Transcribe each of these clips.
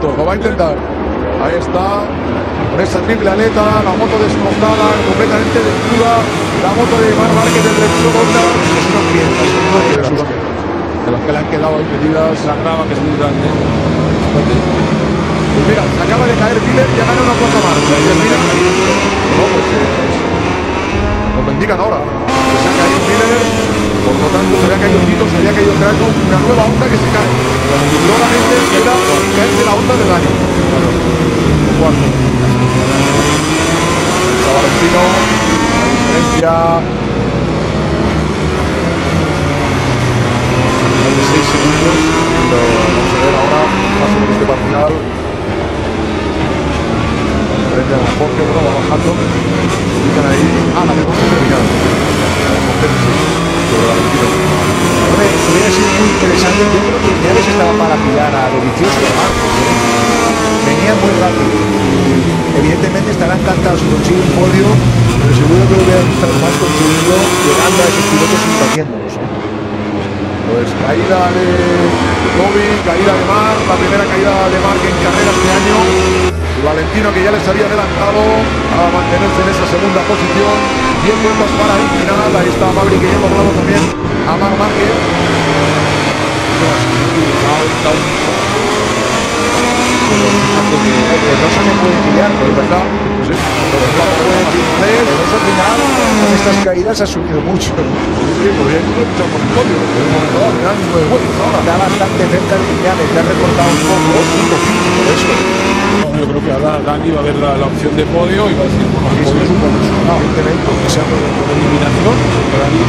Lo va a intentar. Ahí está. Con esa triple aleta, la moto destrozada, completamente desnuda. La moto de Mar Márquez del revisor Honda. Es una piedra, es una piedra. De las que le han quedado ahí metidas. La grava que es muy grande. Pues mira, se acaba de caer Miller y ha ganado una cuarta más. Y mira, no, pues eh, nos bendigan ahora. Se ha caído Miller, por lo tanto se había caído Tito, se había caído Craco, una nueva onda que se cae. Y solamente queda caerse la onda de Dani. Cuarto. Está Valentino, la diferencia. Más de 6 segundos, pero vamos a ver ahora, más o menos este parcial frente a Jorge, bueno, va bajando. Indican ahí. Ah, la que terminar. Hombre, hubiera sido muy interesante. Yo creo que Viñales estaba para pillar a Dovicioso y a Marcos. ¿eh? Venía muy rápido. Evidentemente estarán encantados si consiguen un podio, pero seguro que hubiera gustado más conseguirlo llegando a esos pilotos impaciéndolos. ¿eh? Pues caída de Toby, caída de Mar, la primera caída de Mar en carrera este año. Y Valentino que ya les había adelantado a mantenerse en esa segunda posición. 10 vueltas para el final. Ahí está Maverick que ya hemos también a Mar Márquez. Pedrosa me puede con estas caídas ha subido mucho. Bastante cerca recortado un poco, eso. No, yo creo que ahora Dani va a ver la, opción de podio y va a decir, bueno, No, evidentemente. aunque sea por, eliminación, Dani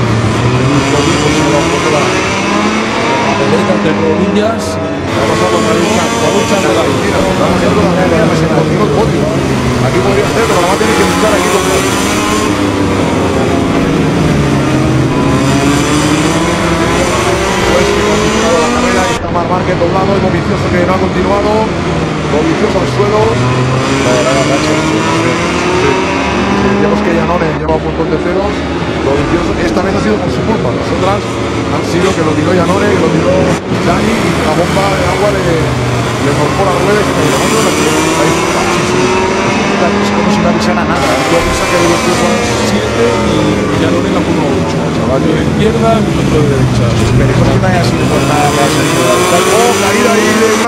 pues se entre. Vamos a contar un campo, a luchar de Dani. Mira, vamos a hacer la. Aquí podría ser, pero va a tener que buscar aquí Pues que la carrera, está Márquez doblado, el vicioso que no ha continuado, vicioso al suelo. Decíamos que Yanone lleva un montón de ceros, esta vez ha sido por su culpa, las otras han sido que lo tiró Yanone, que lo tiró Dani y la bomba de agua le, le rompió la rueda y se cayó. ¿Cuánto la. Es como si no avisara nada. Yo pienso que los son 7 y ya no le la 1-8. Chaval de izquierda y otro de derecha. Esperemos que no haya sido por nada que haya salido del tal. Oh, caída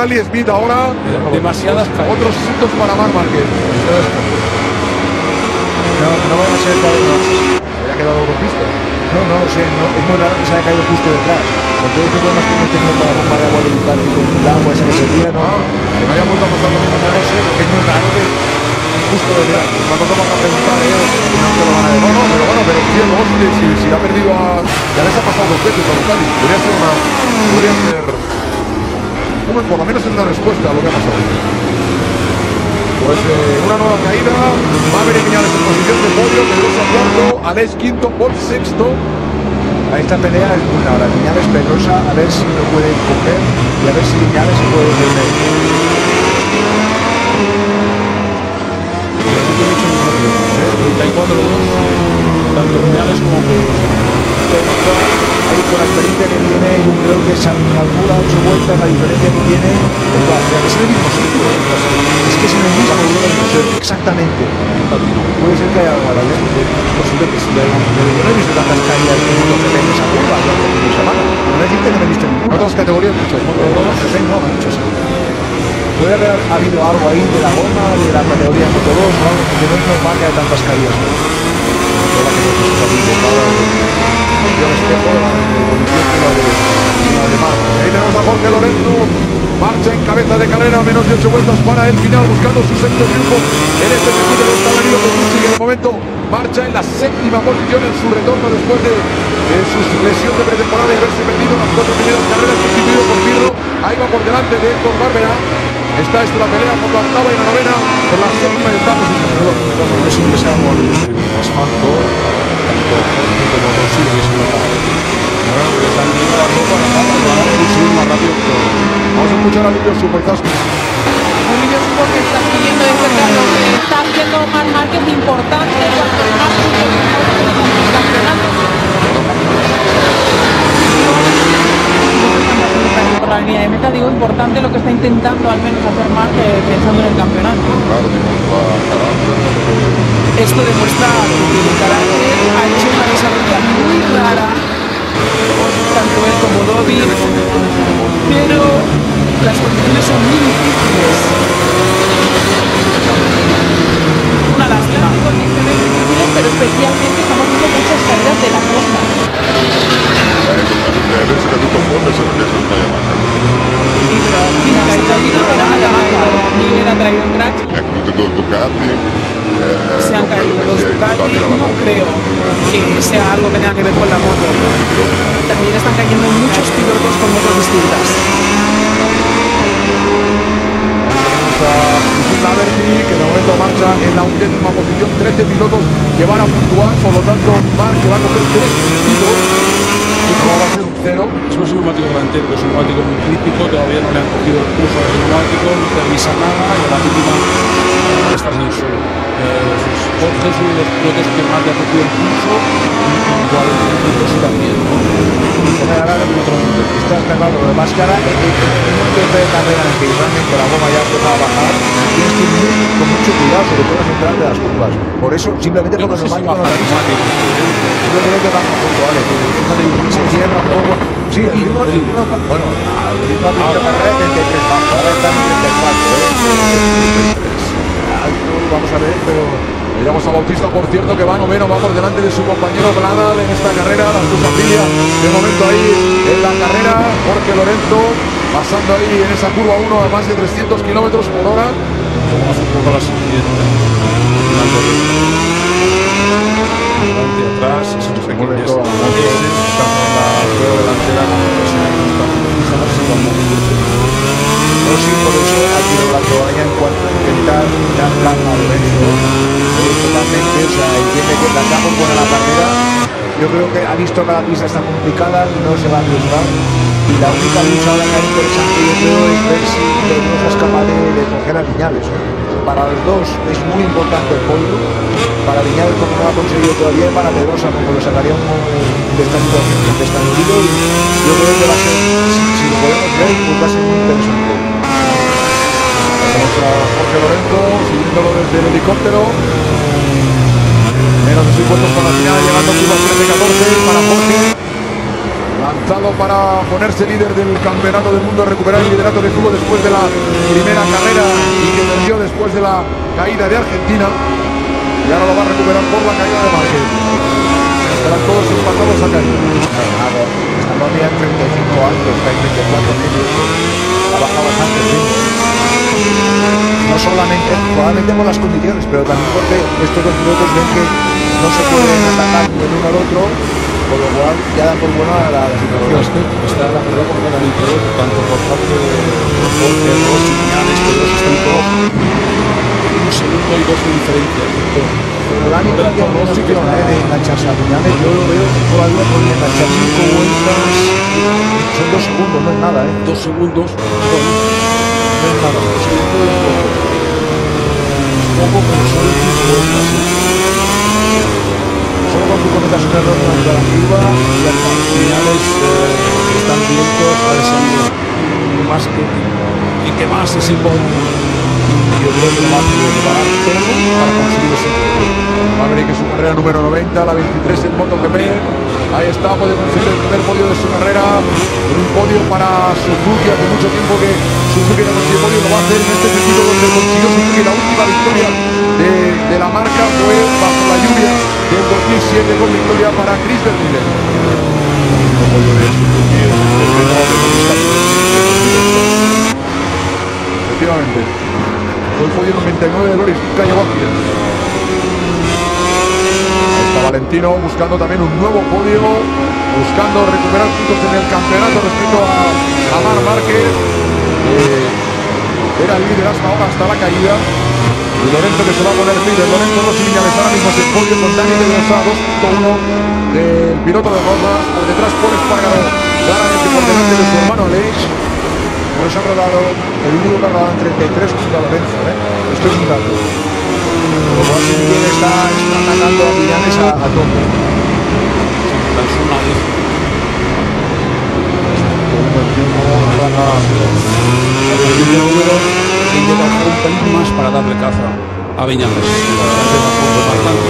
de Rally Smith ahora. Demasiadas caídas. Otros puntos para Mar Márquez. No, no van a ser que no. Había quedado dos pistas. No, no sé, no, es muy raro que se haya caído justo detrás. Porque problemas que hemos tenido de agua Ducati, con el agua esa que se tira, ¿no? Ah, que me haya vuelto a pasar lo mismo. No lo sé, porque es muy raro que justo detrás. Cuando toman a preguntar ellos, no te lo van a decir. No, no, pero bueno, pero tío, no, si, si, si ha perdido a. Ya les ha pasado dos veces a Ducati. Podría ser una. Podría ser. Bueno, por lo menos es una respuesta a lo que ha pasado. Pues eh, una nueva caída. Maverick Viñales en posición de podio. Pedrosa cuarto. Alex quinto. Paul sexto. A esta pelea es una hora. Viñales Pedrosa, a ver si lo pueden coger y a ver si Viñales se puede defender. Que se calcula 8 vueltas la diferencia que tiene. Que es el mismo sitio. ¿eh? Es que es en el mismo sitio. Exactamente. Puede ser que haya algo a la vez. Es posible que sí haya Yo no he visto tantas caídas de motos de en esa curva el semana. No decirte que no he visto En otras categorías, muchas. No. Puede haber habido algo ahí de la goma, de la categoría Moto 2 o algo, porque no es normal que haya tantas caídas. Ahí tenemos a Jorge Lorenzo. Marcha en cabeza de carrera, menos de 8 vueltas para el final, buscando su sexto triunfo en este circuito de Estadio Petrucci, que de momento marcha en la séptima posición en su retorno después de, su lesión de pretemporada y haberse perdido las cuatro primeras carreras, sustituido por Pirro. Ahí va por delante de Héctor Bárbara. Está esta la pelea por la octava y la novena, por la séptima y octava posición. Tanto como la la pata, más rápido que todo. Vamos a escuchar a Livio Supertasco. Emilio Supo que está lo que está haciendo Mar Márquez importante más puntos en el campeonato. La línea línea de meta, digo importante lo que está intentando al menos hacer Marc eh, pensando en el campeonato. Claro. Esto demuestra que el carácter ha hecho una desarrolla muy rara, tanto él como Dobby, pero las condiciones son muy difíciles. Una lástima. Condiciones difíciles, pero especialmente estamos eh, Se han caído los la no moto. creo que sea algo que tenga que ver con la moto. También están cayendo muchos pilotos con motos distintas. Laverty, que de momento marcha en la undécima posición, 13 pilotos que van a puntuar, por lo tanto, Marc que va a coger 3 puntos y no va a ser un cero. Es un neumático delantero, que es un neumático muy crítico, todavía no le han cogido el pulso al neumático, no te avisa nada y a la última eh, estás en el suelo. Eh, Jorge es uno de los pilotos que más le ha cogido el pulso y igual el puntos también. ¿no? Está de máscara, en un de carrera en el que realmente la goma ya empieza a bajar, tienes que ir con mucho cuidado, sobre todo entrar de las curvas. Por eso, simplemente por no los neumáticos. Yo creo que va un poco, vale. Se cierra un poco. Sí, el ritmo, bueno, al ritmo de la carrera es 33 pasos, ahora está en 34, ¿eh? Alto, vamos a ver, pero miramos a Bautista, por cierto, que va noveno, va por delante de su compañero Blanal en esta carrera, la familia, de momento ahí en la carrera, Jorge Lorenzo, pasando ahí en esa curva 1 a más de 300 kilómetros por hora. Vamos un Adelante, atrás, mueve toda la la rueda delantera con presión, por eso en cuanto a intentar dar calma a Lorenzo, eh, totalmente, o sea, entiende que la buena la carrera, yo creo que ha visto que la pista está complicada, no se va a arriesgar, y la única lucha ahora que es interesante yo creo es ver si es capaz de, de coger a Viñales. Para los dos es muy importante el podio, para Viñales como no ha conseguido todavía, para Pedrosa como lo sacaría un de esta situación de esta y yo creo que va a ser, si, lo podemos ver, pues va a ser muy interesante. Tenemos a Jorge Lorenzo siguiéndolo desde el helicóptero. Menos de 6 vueltos para la final, llegando a curva 13-14 para Jorge. Lanzado para ponerse líder del campeonato del mundo, recuperar el liderato de fútbol después de la primera carrera y que perdió después de la caída de Argentina. Y ahora lo va a recuperar por la caída de Márquez. Estarán todos empatados a caída. En 35 altos, está en 34 medios. Ha bajado bastante. No solamente, probablemente por las condiciones, pero también porque estos dos pilotos ven que no se pueden atacar el uno al otro, por lo cual ya da por buena la, la situación. Está la por delante, tanto por parte de Jorge, Rossi, están todos un segundo y dos de diferencia. Pero Dani todavía no Rossi, que eh, de engancharse a Viñales, yo lo veo que todavía podría enganchar 5 vueltas, son dos segundos, no es nada, ¿eh? dos segundos, No es nada. dos segundos es poco. Poco, pero solo cinco vueltas. ¿eh? Solo con tu cometas un error durante la curva y ya está. finales eh, están directos a deseando más que podio. Yo creo que va a llevar para conseguir ese Maverick su carrera número 90, la 23 en MotoGP. Ahí está, puede conseguir el primer podio de su carrera. Un podio para Suzuki, hace mucho tiempo que Suzuki no consigue podio, lo va a hacer en este circuito donde consiguió Suzuki la última victoria de, la marca fue bajo la lluvia del 2007 con victoria para Chris Vermeulen. Efectivamente. El podio 99 de Loris Calle Ahí está Valentino buscando también un nuevo podio, buscando recuperar puntos en el campeonato respecto a, a Mar Márquez. Eh, era el líder hasta ahora, hasta la caída. Y Lorenzo que se va a poner líder. Lorenzo Rossi Viñales ahora mismo es el podio con Dani Pedrosa 2.1 del piloto de Rosas. Por detrás Paul Espargaro, claramente por delante de su hermano Aleix. Nos ha rodado, el único que ha rodado en 33 junto a Lorenzo, ¿eh? Esto es un dato. Por lo cual, está, está atacando a Villanes a, a tope. Se intenta un pelín más para darle caza a Viñales. Bastante más fuerte, bastante.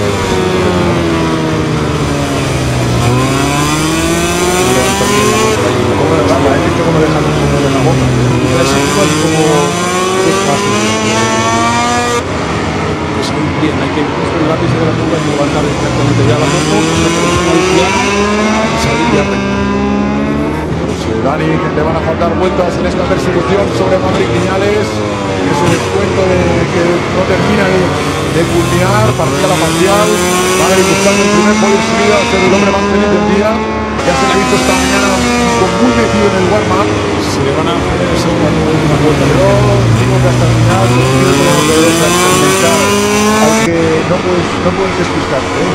¿Cómo le gana? ¿Has visto cómo deja de? Es igual como es fácil. Es bien, hay que coger el lápiz de la curva y levantar exactamente ya la moto, y salir recto. Dani, que le van a faltar vueltas en esta persecución sobre Maverick Viñales. Ese descuento de que no termina de, de culminar, partida la parcial. Maverick buscando el primer podio en su vida, ser el hombre más feliz del día. Ya se le ha visto esta mañana con muy metido en el warm-up. Se le van a hacer esa última vuelta, Yo pero digo que hasta el final los tíos como lo debes experimentar, aunque no puedes, no puedes despistarte. ¿eh?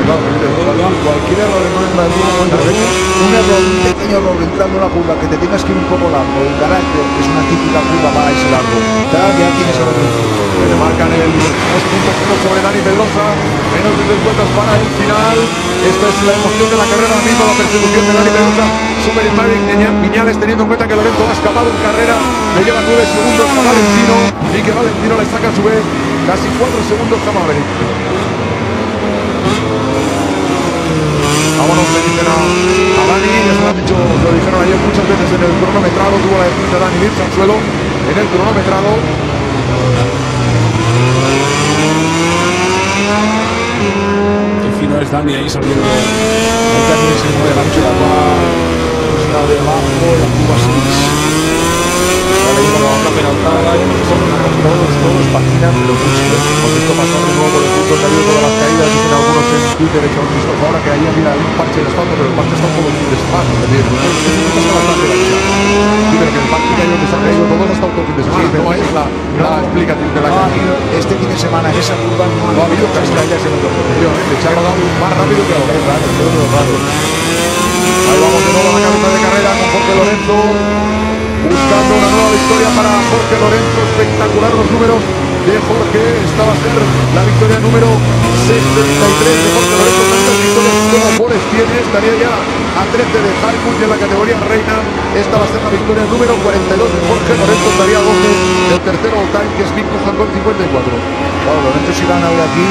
Cualquier error en una momento, un error, un pequeño error entrando en la curva que te tengas que ir un poco largo, el carácter, que es una típica curva para ese largo, ya, tienes el que le marcan el 2.0 sobre Dani Pedrosa, menos de 10 vueltas para el final. Esta es la emoción de la carrera mismo, la persecución de Dani Pedrosa. Super Maverick Viñales teniendo en cuenta que Lorenzo ha escapado en carrera, le lleva 9 segundos a Valentino y que Valentino le saca a su vez casi 4 segundos a Maverick. Vámonos, le dicen a, a Dani, ya se lo han dicho, lo dijeron ayer muchas veces en el cronometrado, tuvo la decisión de Dani irse al suelo en el cronometrado. qué fino es Dani ahí saliendo. Mucho la la de abajo, la curva 6. Ahora mismo la otra penaltada y Todos, todos patinan, pero mucho. ¿eh? Porque esto pasó de nuevo por el punto que ha habido todas las caídas, dicen algunos en Twitter, echan un ahora que ahí mira, hay un parche asfalto, pero el parche está todo el fin de semana. Es decir, está bastante gancha. Sí, pero que el parche que hay donde se ha caído todo no está de no es la, la explicación de la caída. habido, este fin de semana en esa curva no ha habido casi caídas en otra posición. Se ha rodado más rápido que ahora. raro, raro. Ahí vamos de nuevo a la cabeza de carrera con Jorge Lorenzo. Buscando una nueva victoria para Jorge Lorenzo. Espectacular los números de Jorge. Esta va a ser la victoria número 63 de Jorge Lorenzo. Tantas victorias como tiene. Estaría ya a 13 de y en la categoría reina. Esta va a ser la victoria número 42 de Jorge Lorenzo. Estaría a 12 del tercero all time que es Vic Pujan con 54. Claro, Lorenzo si gana hoy aquí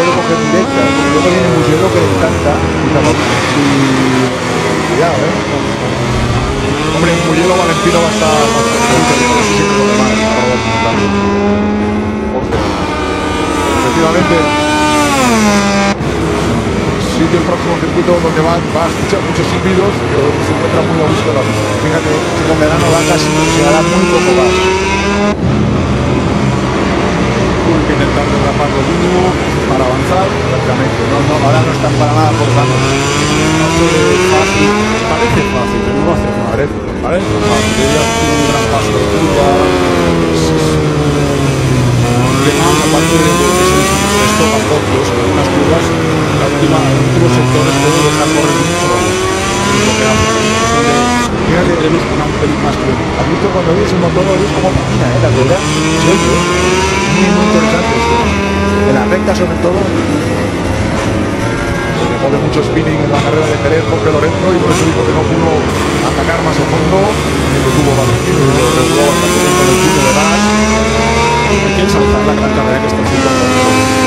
puede coger directa, porque luego viene que le encanta. Y... Cuidado, ¿eh? Hombre, en Muyelo Valentino va a estar. Jorge. Efectivamente. Sitio el próximo circuito donde va, va a escuchar muchos silbidos, pero se encuentra muy a gusto la. Fíjate, si con verano va casi, se hará muy poco más. Lo para avanzar. Exactamente, no, no, ahora no están para nada forzando. Fácil, parece fácil, pero no lo hace fácil. Parece. Parece fácil, un gran paso de más, aparte de que se pocos en algunas curvas, la última, el último sector todo dejar correr mucho. Lo que. Tenemos una un más que ¿Has visto cuando ves el motor? Es como patina, ¿eh? La rueda. Se oye, ¿eh? Muy, muy interesante esto. En la recta sobre todo. Se le pone mucho spinning en la carrera de Jerez Jorge Lorenzo y por eso dijo que no pudo atacar más a fondo. Que lo tuvo Valentino y lo reguló bastante bien con el turno de gas. Hay que la gran carrera que está haciendo.